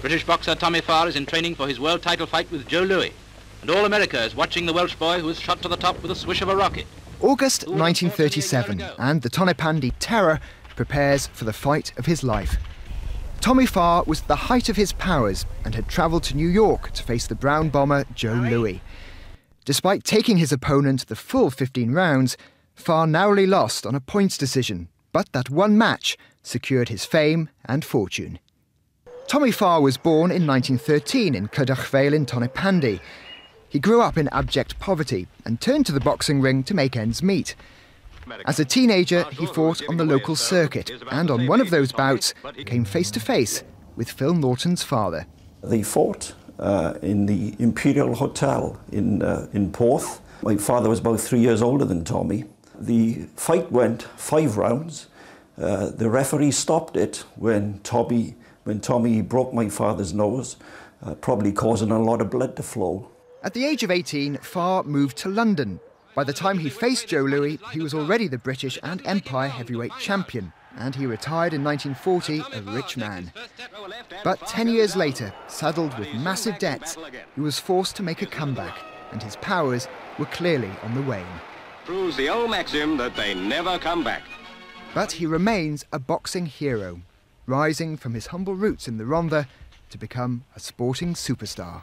British boxer Tommy Farr is in training for his world title fight with Joe Louis. And all America is watching the Welsh boy who was shot to the top with a swish of a rocket. August 1937, and the Tonypandy Terror prepares for the fight of his life. Tommy Farr was at the height of his powers and had travelled to New York to face the brown bomber Joe Louis. Despite taking his opponent the full 15 rounds, Farr narrowly lost on a points decision, but that one match secured his fame and fortune. Tommy Farr was born in 1913 in Clydachvale in Tonypandy. He grew up in abject poverty and turned to the boxing ring to make ends meet. As a teenager, he fought on the local circuit and on one of those bouts came face to face with Phil Norton's father. They fought uh, in the Imperial Hotel in, uh, in Porth. My father was about three years older than Tommy. The fight went five rounds. Uh, the referee stopped it when Tommy when Tommy broke my father's nose, uh, probably causing a lot of blood to flow. At the age of 18, Farr moved to London. By the time he faced Joe Louis, he was already the British and Empire heavyweight champion, and he retired in 1940 a rich man. But 10 years later, saddled with massive debts, he was forced to make a comeback, and his powers were clearly on the wane. Proves the old maxim that they never come back. But he remains a boxing hero, rising from his humble roots in the Rhondda to become a sporting superstar.